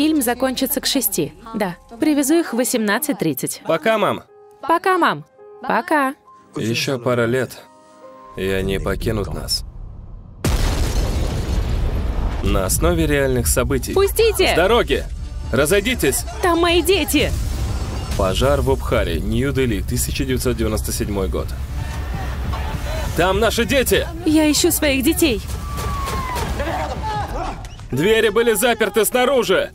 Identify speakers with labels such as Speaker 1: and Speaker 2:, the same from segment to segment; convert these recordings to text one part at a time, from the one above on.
Speaker 1: Фильм закончится к шести. Да. Привезу их в 18.30.
Speaker 2: Пока, мам.
Speaker 1: Пока, мам. Пока.
Speaker 2: Еще пара лет, и они покинут нас. На основе реальных событий. С
Speaker 1: Пустите!
Speaker 2: дороги! Разойдитесь!
Speaker 1: Там мои дети!
Speaker 2: Пожар в Обхаре, Нью-Дели, 1997 год. Там наши дети!
Speaker 1: Я ищу своих детей.
Speaker 2: Двери были заперты снаружи!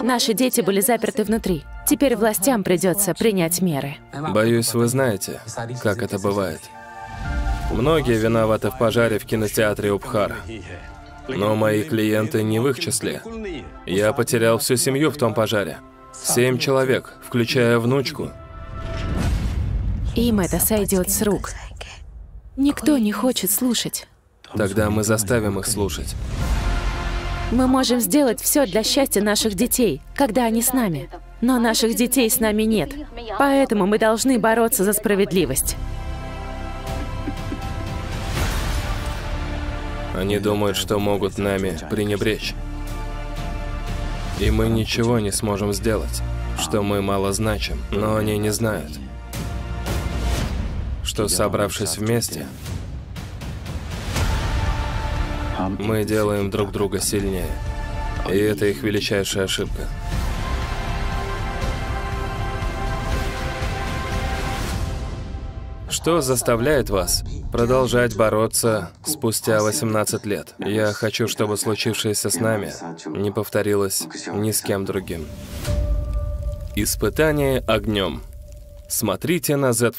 Speaker 1: Наши дети были заперты внутри. Теперь властям придется принять меры.
Speaker 2: Боюсь, вы знаете, как это бывает. Многие виноваты в пожаре в кинотеатре Убхара. Но мои клиенты не в их числе. Я потерял всю семью в том пожаре. Семь человек, включая внучку.
Speaker 1: Им это сойдет с рук. Никто не хочет слушать.
Speaker 2: Тогда мы заставим их слушать.
Speaker 1: Мы можем сделать все для счастья наших детей, когда они с нами. Но наших детей с нами нет. Поэтому мы должны бороться за справедливость.
Speaker 2: Они думают, что могут нами пренебречь. И мы ничего не сможем сделать, что мы мало значим, но они не знают, что собравшись вместе, мы делаем друг друга сильнее. И это их величайшая ошибка. Что заставляет вас продолжать бороться спустя 18 лет? Я хочу, чтобы случившееся с нами не повторилось ни с кем другим. Испытание огнем. Смотрите на Z